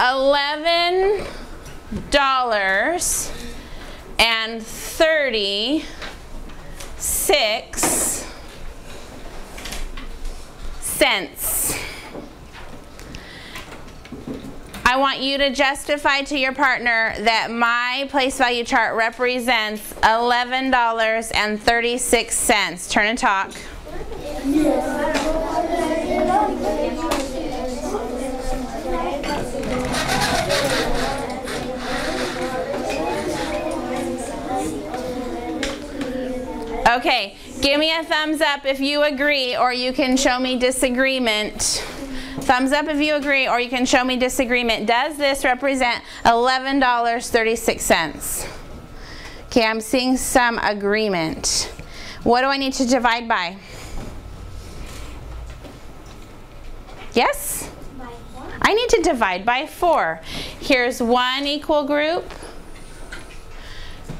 eleven dollars and thirty-six cents. I want you to justify to your partner that my place value chart represents $11.36. Turn and talk. Okay, give me a thumbs up if you agree or you can show me disagreement. Thumbs up if you agree or you can show me disagreement. Does this represent $11.36? Okay, I'm seeing some agreement. What do I need to divide by? Yes? I need to divide by 4. Here's one equal group,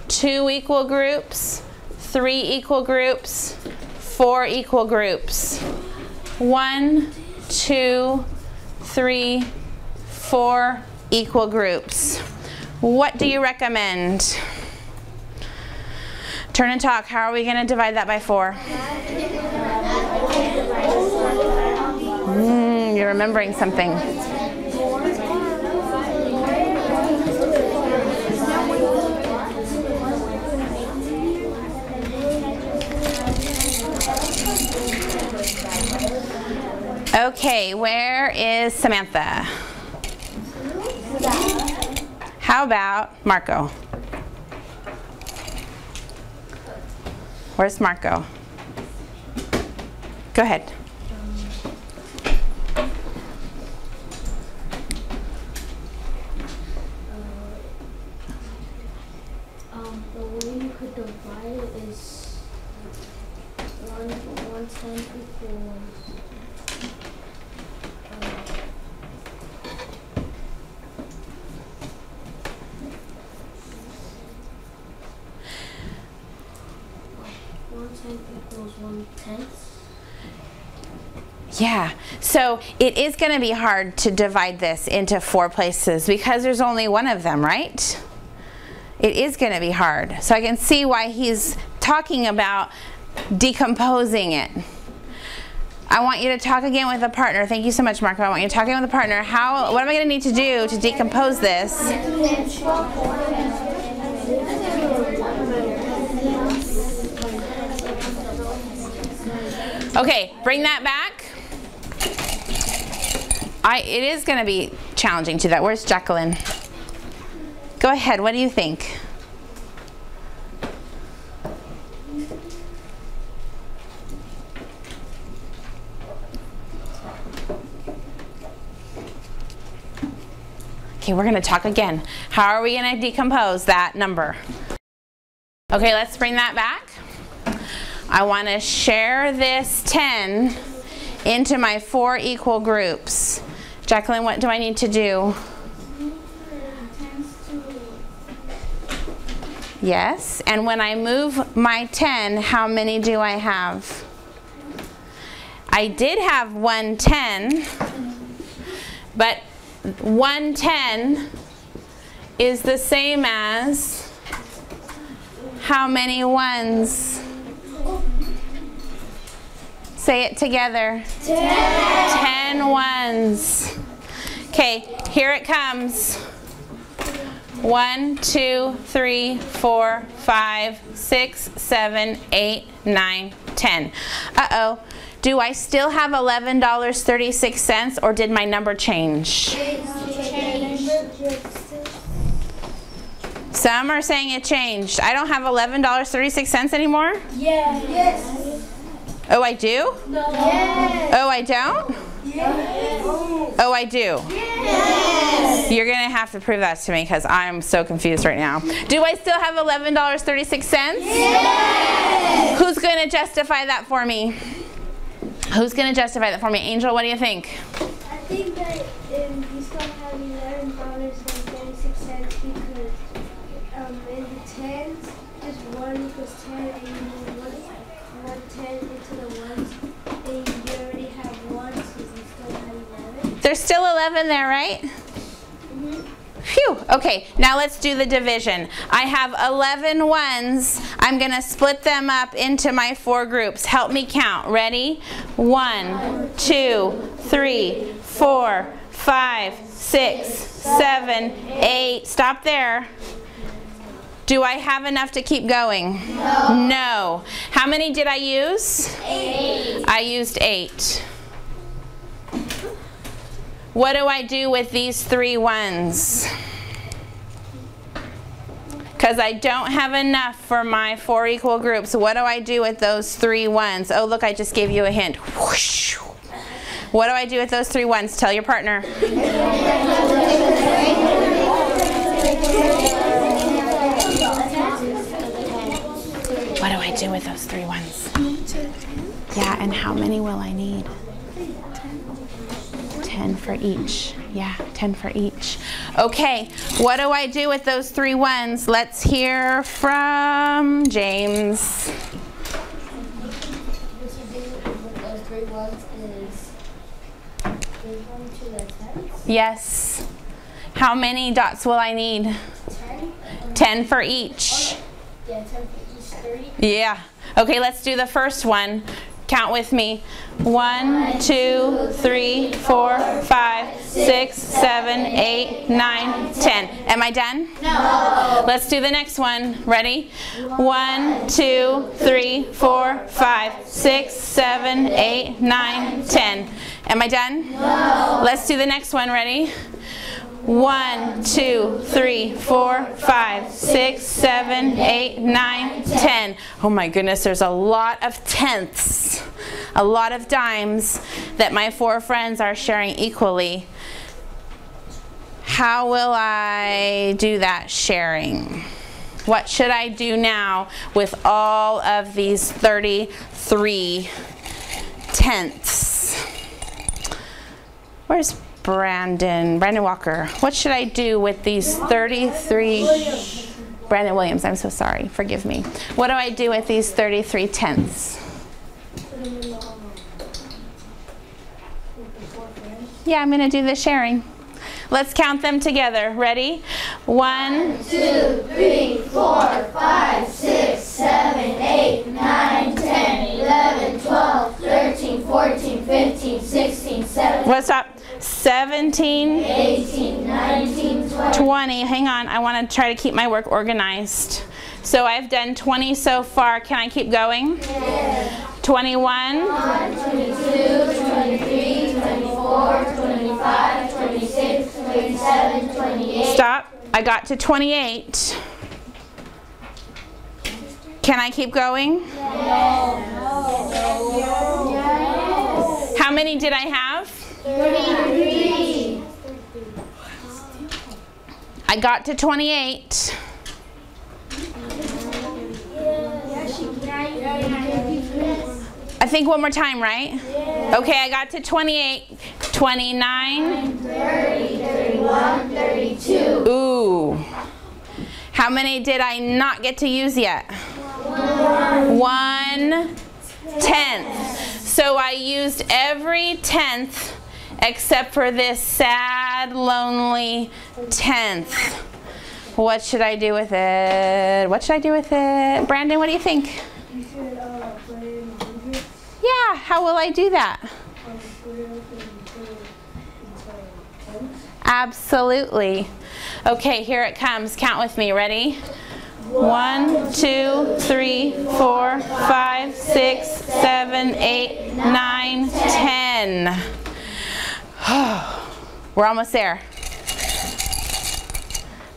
two equal groups, three equal groups, four equal groups. One, two, three, four equal groups. What do you recommend? Turn and talk. How are we going to divide that by four? Mm, you're remembering something. Okay, where is Samantha? How about Marco? Where's Marco? Go ahead. Um, divide is one um, one ten equals Yeah, so it is going to be hard to divide this into four places because there's only one of them, right? It is going to be hard. So I can see why he's talking about decomposing it. I want you to talk again with a partner. Thank you so much, Marco. I want you to talk again with a partner. How? What am I going to need to do to decompose this? Okay, bring that back. I, it is going to be challenging to that. Where's Jacqueline? Go ahead. What do you think? Okay, we're going to talk again. How are we going to decompose that number? Okay, let's bring that back. I want to share this 10 into my four equal groups. Jacqueline, what do I need to do? Yes, and when I move my 10, how many do I have? I did have 110, but 110 is the same as how many ones? Say it together. Ten. Ten ones. Okay, here it comes. One, two, three, four, five, six, seven, eight, nine, ten. Uh-oh. Do I still have $11.36 or did my number change? Some are saying it changed. I don't have $11.36 anymore? Yeah. Yes. Oh, I do? No. Yes. Oh, I don't? Yes. Oh, I do. Yes. You're going to have to prove that to me because I'm so confused right now. Do I still have $11.36? Yes. Who's going to justify that for me? Who's going to justify that for me? Angel, what do you think? I think that um, you still have eleven dollars and thirty six cents because um, in the tens, just one equals ten, and you move one one ten into the ones, and you already have one, so you still have eleven. There's still 11 there, right? Phew. Okay, now let's do the division. I have 11 ones. I'm going to split them up into my four groups. Help me count. Ready? One, two, three, four, five, six, seven, eight. Stop there. Do I have enough to keep going? No. No. How many did I use? Eight. I used eight. What do I do with these three ones? Because I don't have enough for my four equal groups. What do I do with those three ones? Oh, look, I just gave you a hint. Whoosh. What do I do with those three ones? Tell your partner. What do I do with those three ones? Yeah, and how many will I need? 10 for each. Yeah, 10 for each. Okay, what do I do with those three ones? Let's hear from James. What you do with those three ones is give them to the tens. Yes. How many dots will I need? Ten. 10 for each. Yeah, ten for each. Yeah. Okay, let's do the first one. Count with me. One, two, three, four, five, six, seven, eight, nine, ten. Am I done? No. Let's do the next one. Ready? One, two, three, four, five, six, seven, eight, nine, ten. Am I done? No. Let's do the next one. Ready? One, two, three, four, five, six, seven, eight, nine, ten. Oh my goodness, there's a lot of tenths, a lot of dimes that my four friends are sharing equally. How will I do that sharing? What should I do now with all of these 33 tenths? Where's Brandon, Brandon Walker. What should I do with these 33, Brandon Williams, I'm so sorry, forgive me. What do I do with these 33 tenths? Yeah, I'm gonna do the sharing. Let's count them together. Ready? One, two, three, four, five, six, seven, eight, nine, ten, eleven, twelve, thirteen, fourteen, fifteen, sixteen, seventeen, what's up? 17, eighteen, nineteen, twenty. 20. Hang on, I wanna try to keep my work organized. So I've done 20 so far. Can I keep going? 21, 22, 23, 24, 25, 26, 27, 28. stop. I got to 28. Can I keep going? Yes. How many did I have? 33. I got to 28. I think one more time, right? Okay, I got to 28. 29. 30, 31, 32. Ooh. How many did I not get to use yet? One tenth. So I used every tenth except for this sad, lonely tenth. What should I do with it? What should I do with it? Brandon, what do you think? Yeah, how will I do that? Absolutely. Okay, here it comes. Count with me. Ready? One, two, three, four, five, six, seven, eight, nine, ten. We're almost there.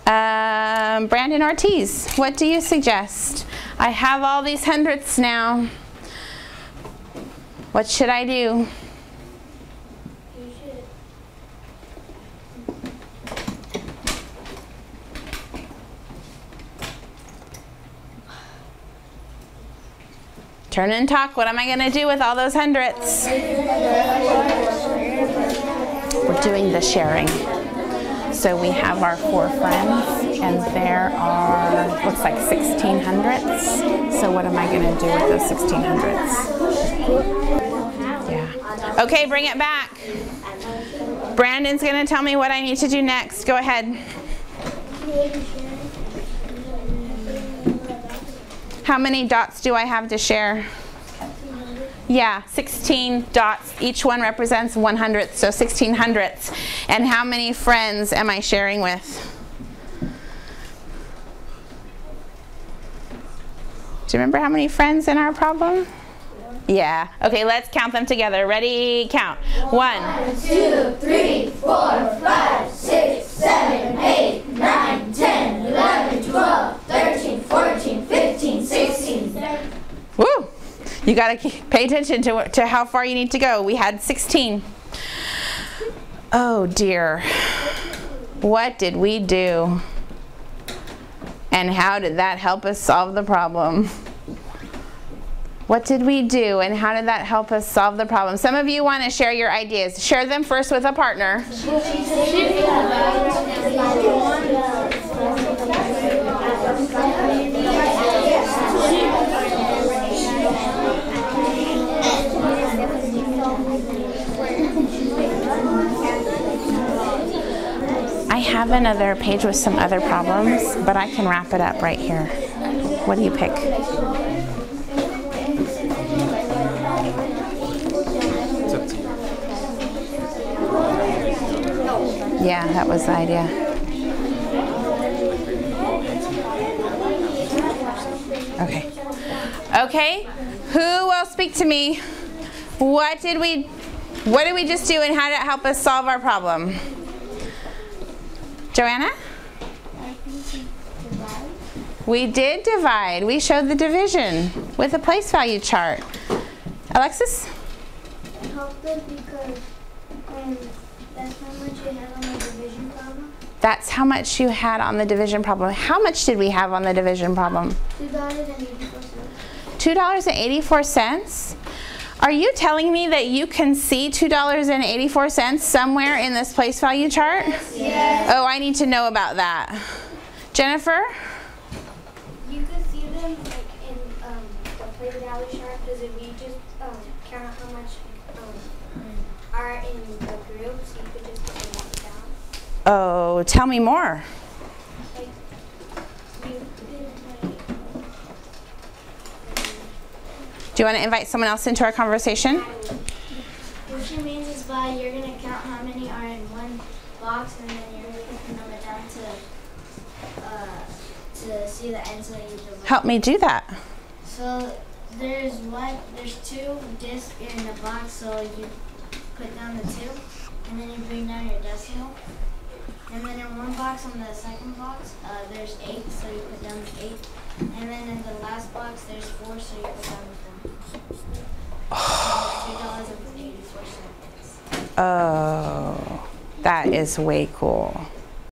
Um, Brandon Ortiz, what do you suggest? I have all these hundredths now. What should I do? Turn and talk. What am I going to do with all those hundredths? We're doing the sharing. So we have our four friends, and there are, looks like 16 hundredths. So what am I going to do with those 16 hundredths? Yeah. Okay, bring it back. Brandon's going to tell me what I need to do next. Go ahead. How many dots do I have to share? Yeah, 16 dots. Each one represents one hundredth, so 16 hundredths. And how many friends am I sharing with? Do you remember how many friends in our problem? Yeah. Okay, let's count them together. Ready? Count. One. two, three, four, five, six, seven, eight, nine, ten, eleven, twelve, You got to pay attention to, to how far you need to go. We had 16. Oh dear. What did we do? And how did that help us solve the problem? What did we do and how did that help us solve the problem? Some of you want to share your ideas. Share them first with a partner. I have another page with some other problems, but I can wrap it up right here. What do you pick? Yeah, that was the idea. Okay. Okay. Who will speak to me? What did we what did we just do and how did it help us solve our problem? Joanna? We did divide. We showed the division with a place value chart. Alexis? It helped us because um, that's how much you had on the division problem. That's how much you had on the division problem. How much did we have on the division problem? Two dollars and eighty-four cents. $2.84? Are you telling me that you can see $2.84 somewhere in this place value chart? Yes. Oh, I need to know about that. Jennifer? You could see them like in um, the play value chart because if you just um, count how much um, are in the groups, you could just put them all down. Oh, tell me more. Like you could like. Do you want to invite someone else into our conversation? What she means is by you're gonna count how many are in one box and then you're put the number down to uh, to see the end so you divide. Help me do that. So there's one, there's two discs in the box, so you put down the two, and then you bring down your decimal. And then in one box on the second box, uh, there's eight, so you put down the eight. And then in the last box, there's four, so you put down the four. Two dollars and eighty-four cents. Oh, that is way cool.